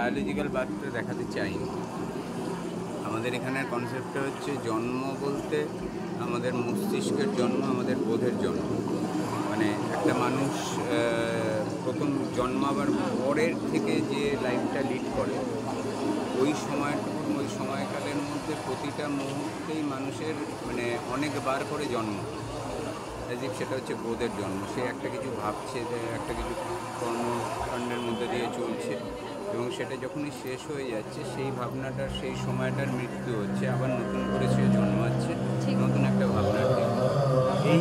Biological বার্থটা দেখাতে চাইনি। আমাদের এখানের কনসেপ্টটা হচ্ছে জন্ম বলতে আমাদের মস্তিষ্কের জন্ম, আমাদের বোধের জন্ম। মানে একটা মানুষ প্রথম জন্মাবার পরের থেকে যে লাইফটা লিড করে, ওই সময়টুকু ওই সময়কালের মধ্যে প্রতিটা মুহূর্তেই মানুষের মানে অনেকবার করে জন্ম। ইফ সেটা হচ্ছে বোধের জন্ম। সে একটা কিছু ভাবছে একটা কিছু কর্মকাণ্ডের মধ্যে দিয়ে চলছে। এবং সেটা যখনই শেষ হয়ে যাচ্ছে সেই ভাবনাটার সেই সময়টার মৃত্যু হচ্ছে আবার নতুন করে সে জন্মাচ্ছে নতুন একটা ভাবনা। এই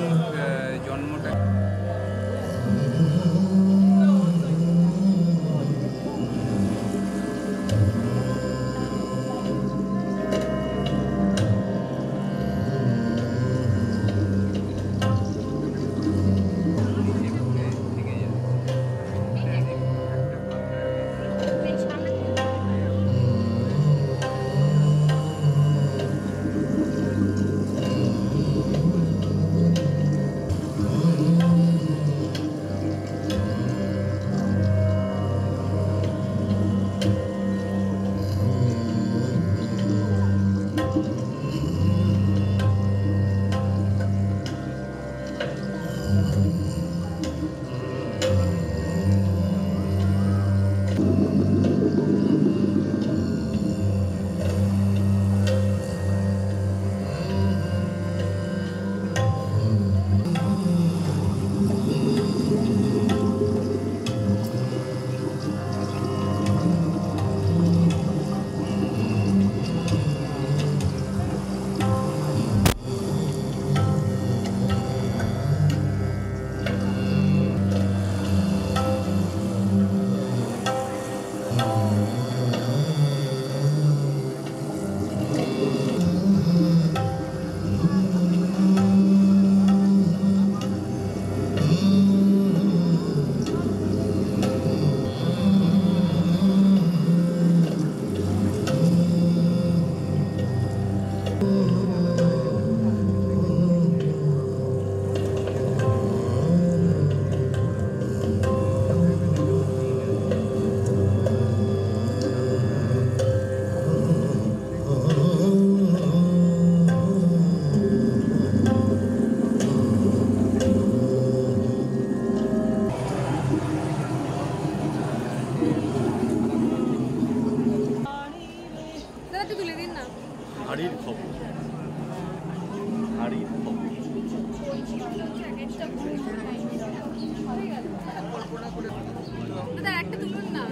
দাদা একটা তুলুন না।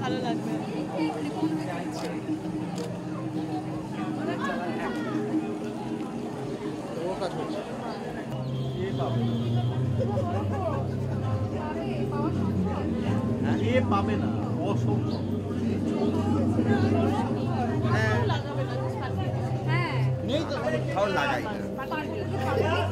ভালো লাগবে। এ পাবে না অসম্ভব। เท่